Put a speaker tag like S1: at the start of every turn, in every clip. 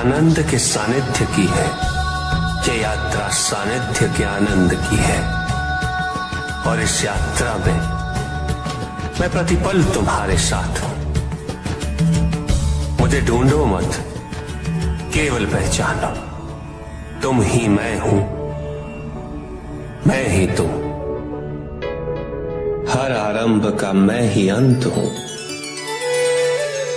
S1: आनंद के सानिध्य की है। ये यात्रा सानिध्य के आनंद की है। और इस यात्रा में मैं प्रतिपल तुम्हारे साथ हूँ। मुझे ढूंढो मत, केवल पहचानो। तुम ही मैं हूँ। मैं ही तुम। हर आरंभ का मैं ही अंत हूँ।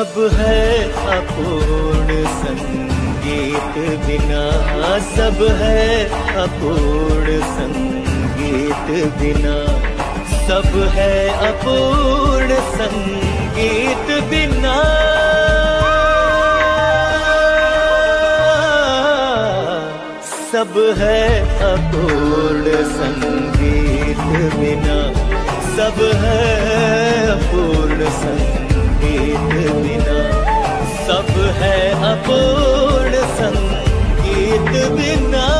S1: सब है अपूर्ण संगीत बिना सब है अपूर्ण संगीत बिना सब है अपूर्ण संगीत बिना। सब है अपूर्ण संगीत बिना सब है अपूर्ण संगीत बिना। सब है अपूर्ण संगीत बिना।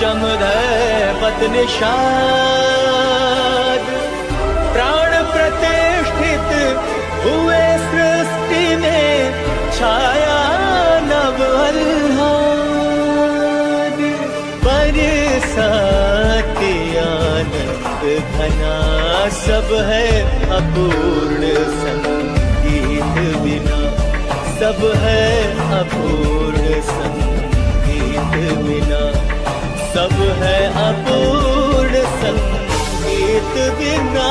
S1: चम पत निषाद। प्राण प्रतिष्ठित हुए सृष्टि में छाया नव आनंद घना सब है अपूर्ण संगीत बिना। सब है अपूर्ण संगीत बिना। सब है अपूर्ण संगीत बिना।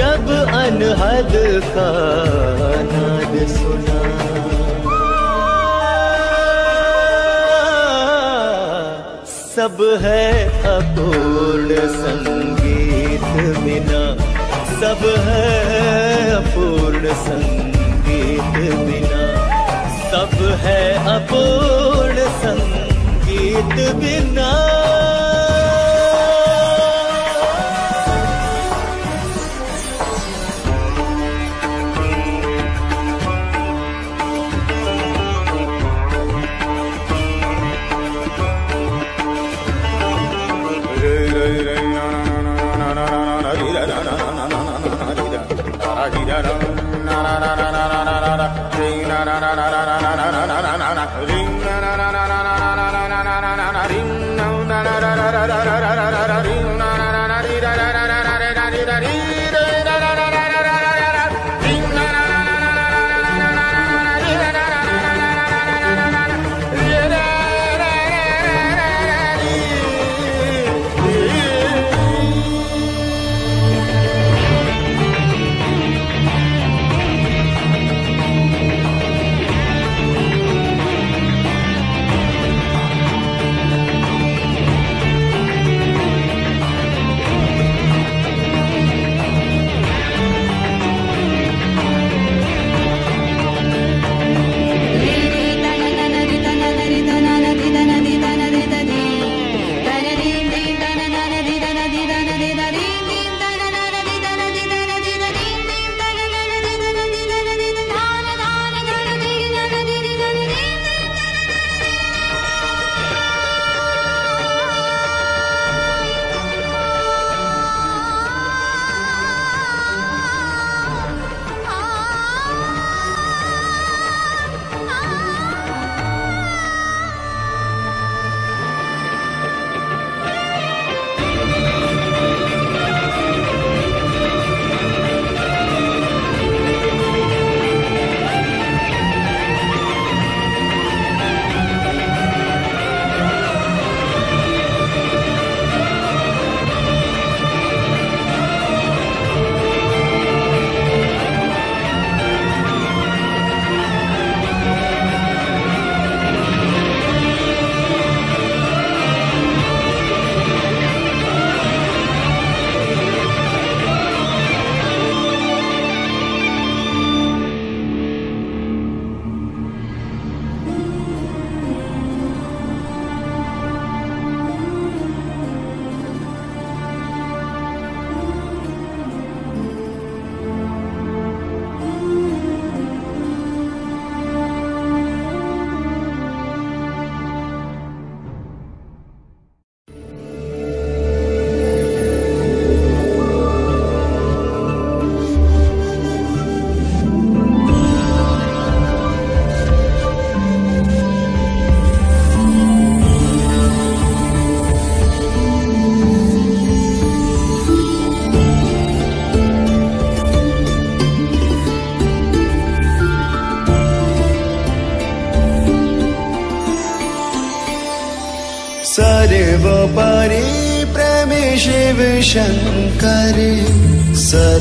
S1: जब अनहद का नाद सुना। सब है अपूर्ण संगीत बिना। सब है अपूर्ण संगीत बिना। सब है अपूर्ण संगीत बिना।
S2: da
S3: da da da da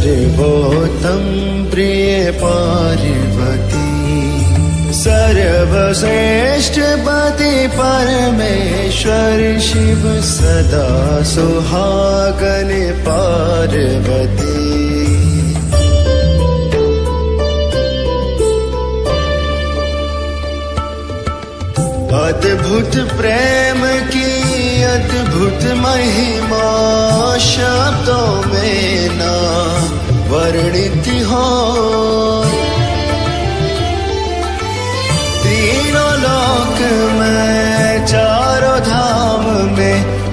S3: ौत प्रिय पार्वती सर्वश्रेष्ठपदे परमेश्वर शिव सदा सुहागन पार्वती। अद्भुत प्रेम की अद्भुत महिमा शब्दों में ना वर्णिति हो। ती लोकम चारो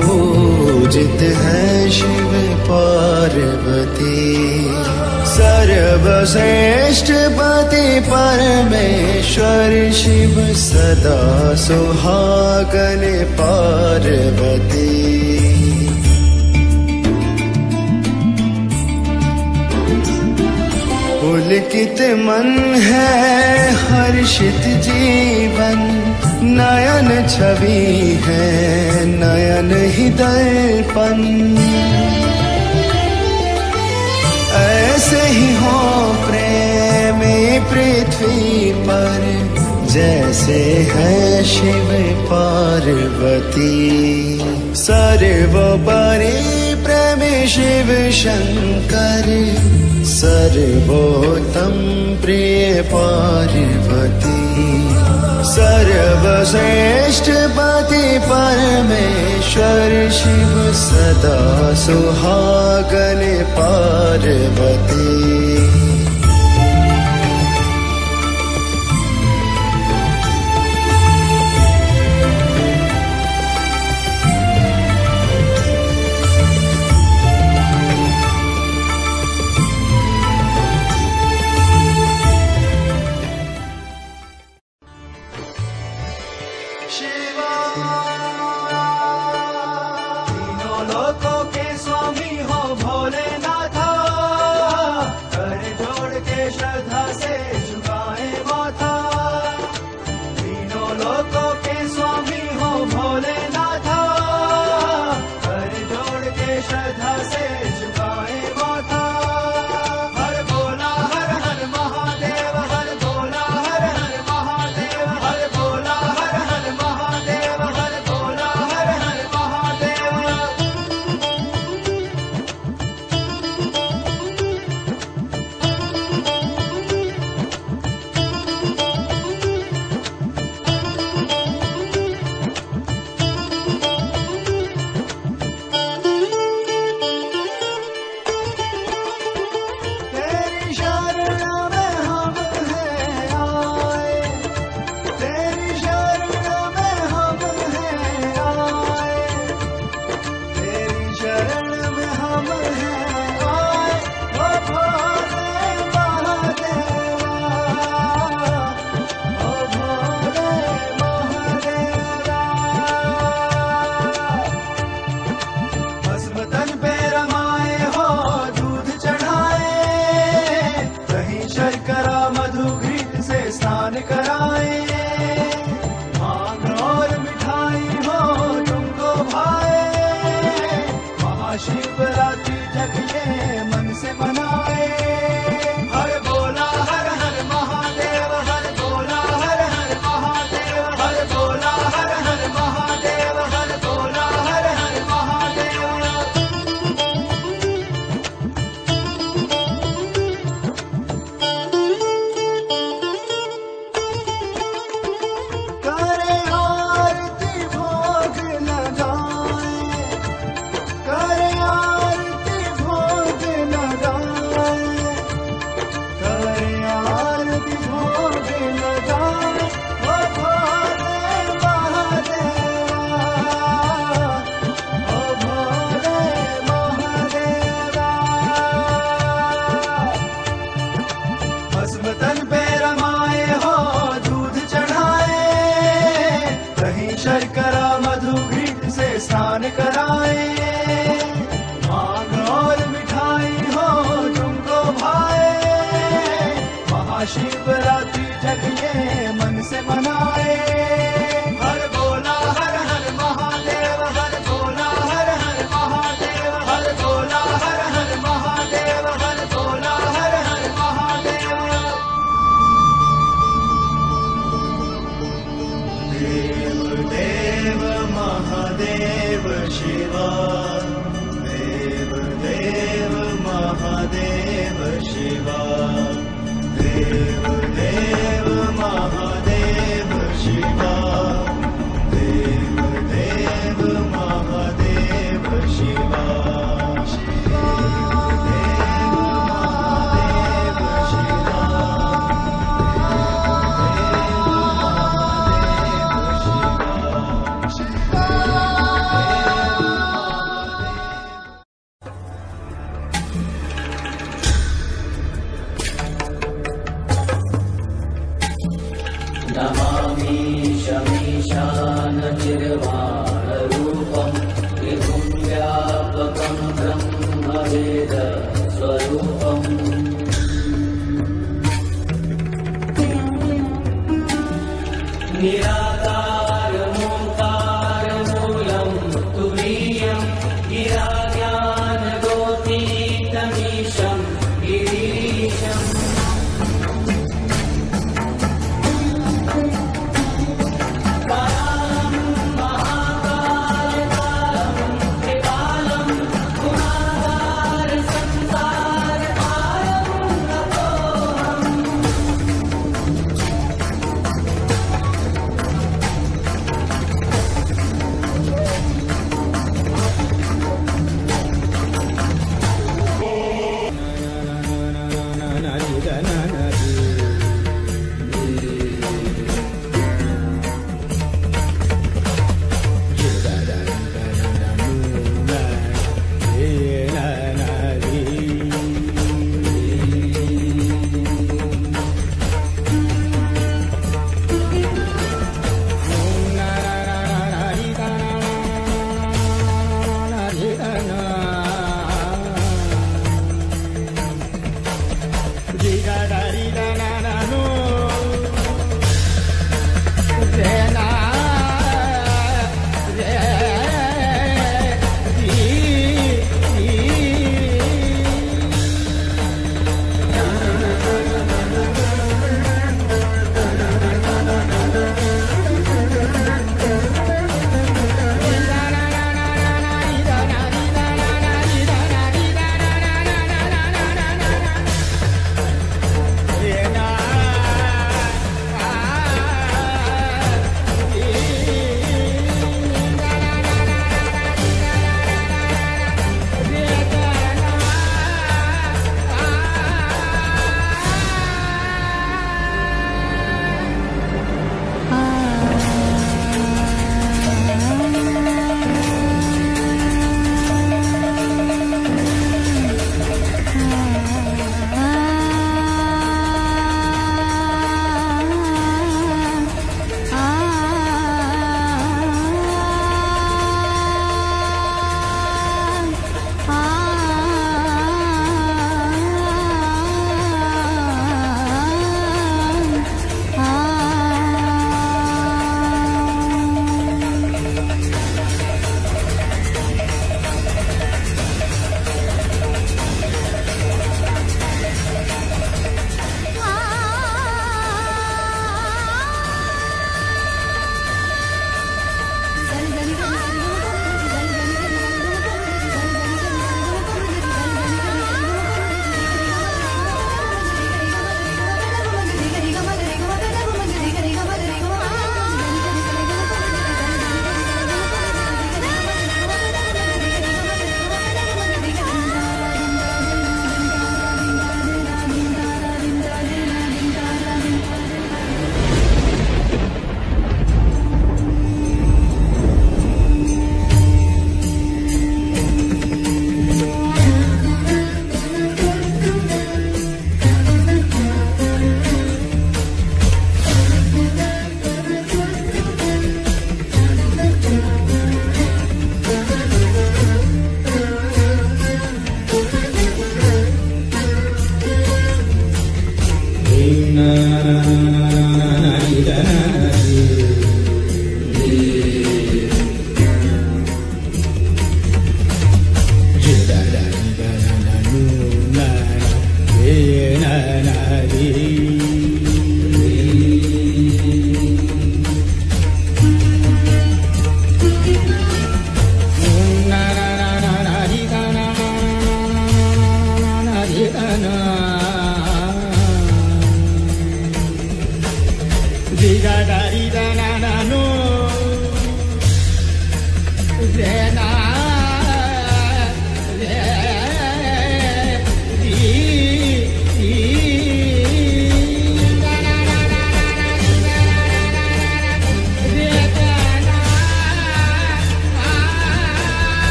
S3: पूजित है शिव पार्वती। सर्वश्रेष्ठ पति परमेश्वर शिव सदा सुहागन पार्वती। पुलकित मन है हर्षित जीवन। नयन छवि है नयन ही दर्पण। ऐसे ही हो प्रेम पृथ्वी पर, जैसे है शिव पार्वती। सर्वोपरी मे शिव शङ्कर सर्वोत्तम प्रिय पार्वती। सर्वश्रेष्ठ पति परमेश्वर शिव सदा सुहागन पार्वती।
S1: नमामि शमीशानचिर्वाणरूपम् त्रिभुं व्यापकं ब्रह्मवेद स्वरूपम् निरा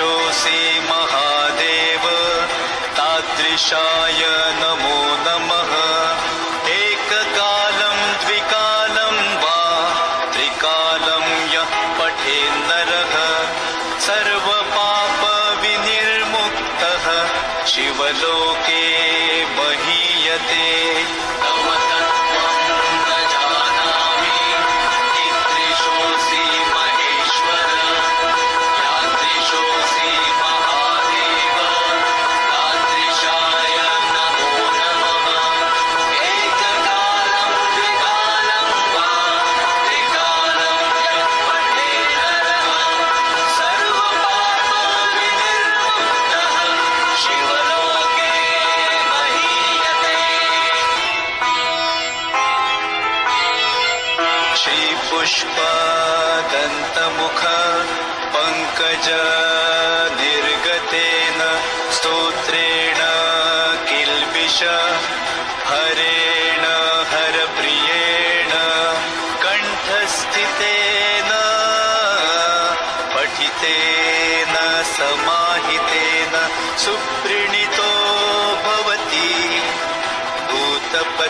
S1: ोऽसे महादेव तादृशाय नमो नमः। च हरेण हरप्रियेण कण्ठस्थितेन पठितेन समाहितेन सुप्रणीतो भवति। भूतपतिर्महेशः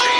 S2: श्री